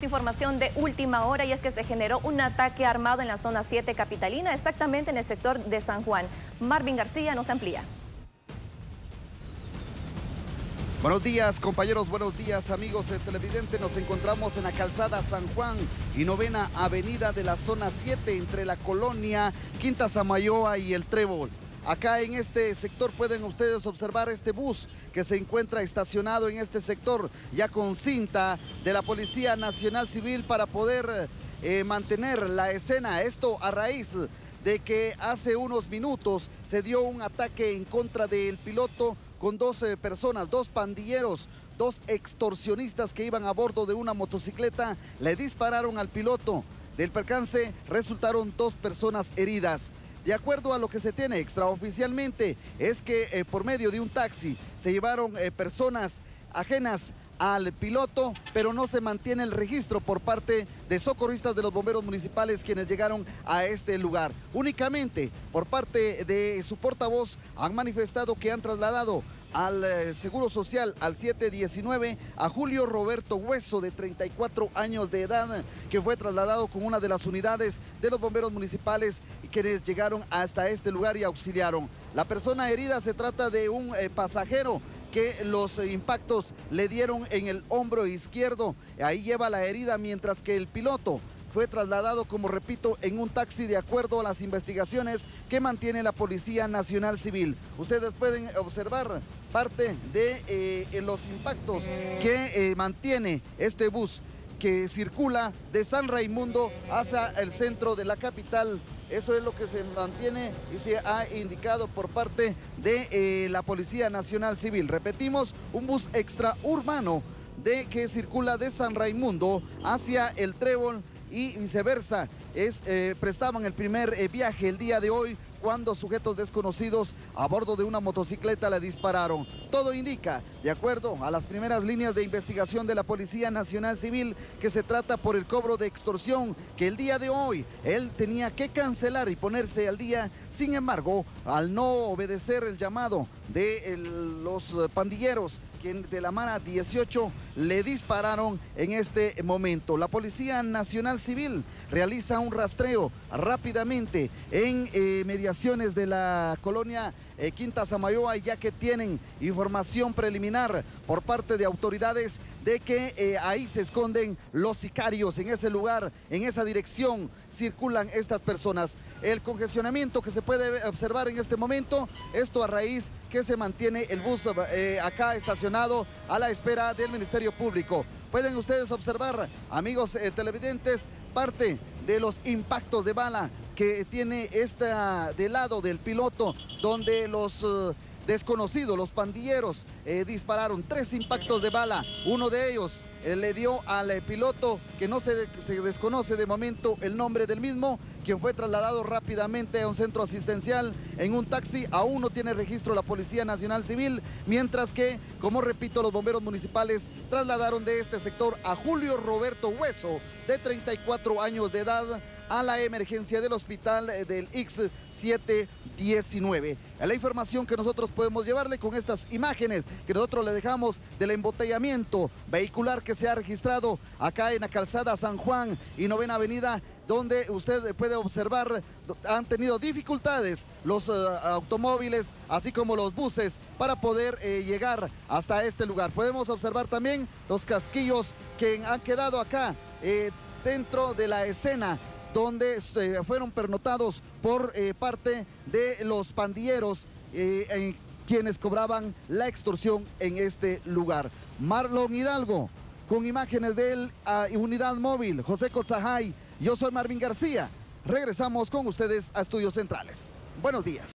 Información de última hora y es que se generó un ataque armado en la zona 7 capitalina, exactamente en el sector de San Juan. Marvin García nos amplía. Buenos días compañeros, buenos días amigos televidentes. Nos encontramos en la calzada San Juan y novena avenida de la zona 7 entre la colonia Quinta Samayoa y el Trébol. Acá en este sector pueden ustedes observar este bus que se encuentra estacionado en este sector ya con cinta de la Policía Nacional Civil para poder eh, mantener la escena. Esto a raíz de que hace unos minutos se dio un ataque en contra del piloto con 12 personas, dos pandilleros, dos extorsionistas que iban a bordo de una motocicleta, le dispararon al piloto. Del percance resultaron dos personas heridas. De acuerdo a lo que se tiene extraoficialmente, es que eh, por medio de un taxi se llevaron eh, personas ajenas al piloto, pero no se mantiene el registro por parte de socorristas de los bomberos municipales quienes llegaron a este lugar. Únicamente por parte de su portavoz han manifestado que han trasladado al eh, Seguro Social al 719 a Julio Roberto Hueso de 34 años de edad que fue trasladado con una de las unidades de los bomberos municipales quienes llegaron hasta este lugar y auxiliaron. La persona herida se trata de un eh, pasajero que los impactos le dieron en el hombro izquierdo. Ahí lleva la herida mientras que el piloto fue trasladado, como repito, en un taxi de acuerdo a las investigaciones que mantiene la Policía Nacional Civil. Ustedes pueden observar parte de eh, los impactos que eh, mantiene este bus que circula de San Raimundo hacia el centro de la capital. Eso es lo que se mantiene y se ha indicado por parte de eh, la Policía Nacional Civil. Repetimos, un bus extraurbano de que circula de San Raimundo hacia el Trébol y viceversa. Es, eh, prestaban el primer eh, viaje el día de hoy cuando sujetos desconocidos a bordo de una motocicleta le dispararon. Todo indica, de acuerdo a las primeras líneas de investigación de la Policía Nacional Civil, que se trata por el cobro de extorsión, que el día de hoy él tenía que cancelar y ponerse al día. Sin embargo, al no obedecer el llamado de los pandilleros que de la Mara 18 le dispararon en este momento. La Policía Nacional Civil realiza un rastreo rápidamente en eh, mediaciones de la colonia eh, Quinta Samayoa, ya que tienen información preliminar por parte de autoridades de que eh, ahí se esconden los sicarios en ese lugar, en esa dirección circulan estas personas. El congestionamiento que se puede observar en este momento, esto a raíz que se mantiene el bus eh, acá estacionado a la espera del Ministerio Público. Pueden ustedes observar, amigos televidentes, parte de los impactos de bala que tiene esta del lado del piloto, donde los eh, desconocidos, los pandilleros, eh, dispararon tres impactos de bala. Uno de ellos eh, le dio al piloto, que no se, desconoce de momento el nombre del mismo, quien fue trasladado rápidamente a un centro asistencial en un taxi. Aún no tiene registro la Policía Nacional Civil, mientras que, como repito, los bomberos municipales trasladaron de este sector a Julio Roberto Hueso, de 34 años de edad, a la emergencia del hospital eh, del X719. La información que nosotros podemos llevarle con estas imágenes que nosotros le dejamos del embotellamiento vehicular que se ha registrado acá en la calzada San Juan y Novena Avenida donde usted puede observar han tenido dificultades los eh, automóviles, así como los buses, para poder eh, llegar hasta este lugar. Podemos observar también los casquillos que han quedado acá dentro de la escena donde fueron pernotados por eh, parte de los pandilleros eh, quienes cobraban la extorsión en este lugar. Marlon Hidalgo, con imágenes de él, Unidad Móvil, José Cotzajay, yo soy Marvin García. Regresamos con ustedes a Estudios Centrales. Buenos días.